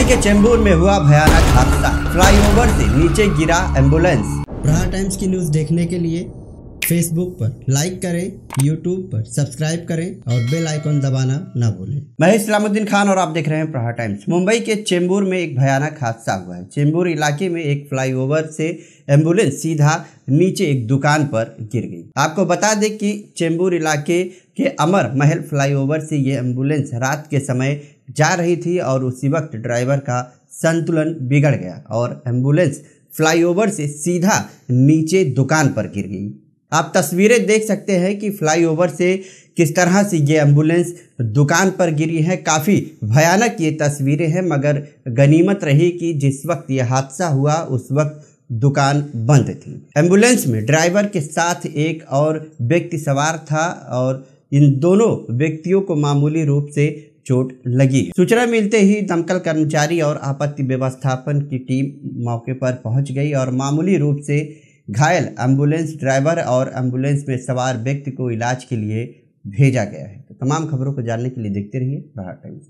मुंबई के चेंबूर में हुआ भयानक हादसा। फ्लाईओवर से नीचे गिरा एंबुलेंस। प्रहार टाइम्स की न्यूज़ देखने के लिए फेसबुक पर लाइक करें यूट्यूब पर सब्सक्राइब करें और बेल आइकॉन दबाना ना भूलें। मैं इस्लामुद्दीन खान और आप देख रहे हैं प्रहार टाइम्स। मुंबई के चेंबूर में एक भयानक हादसा हुआ है। चेंबूर इलाके में एक फ्लाईओवर से एंबुलेंस सीधा नीचे एक दुकान पर गिर गई। आपको बता दें कि चेंबूर इलाके के अमर महल फ्लाईओवर से ये एंबुलेंस रात के समय जा रही थी और उसी वक्त ड्राइवर का संतुलन बिगड़ गया और एंबुलेंस फ्लाईओवर से सीधा नीचे दुकान पर गिर गई। आप तस्वीरें देख सकते हैं कि फ्लाईओवर से किस तरह से ये एंबुलेंस दुकान पर गिरी है। काफ़ी भयानक ये तस्वीरें हैं, मगर गनीमत रही कि जिस वक्त ये हादसा हुआ, उस वक्त दुकान बंद थी। एंबुलेंस में ड्राइवर के साथ एक और व्यक्ति सवार था और इन दोनों व्यक्तियों को मामूली रूप से चोट लगी। सूचना मिलते ही दमकल कर्मचारी और आपत्ति व्यवस्थापन की टीम मौके पर पहुँच गई और मामूली रूप से घायल एंबुलेंस ड्राइवर और एंबुलेंस में सवार व्यक्ति को इलाज के लिए भेजा गया है। तो तमाम खबरों को जानने के लिए देखते रहिए बड़ा टाइम्स।